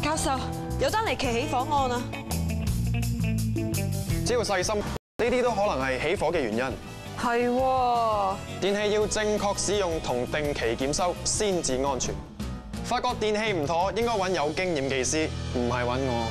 教授，有单离奇起火案啊！只要细心，呢啲都可能系起火嘅原因。系。电器要正确使用同定期检修先至安全。发觉电器唔妥，应该揾有经验技师，唔系揾我。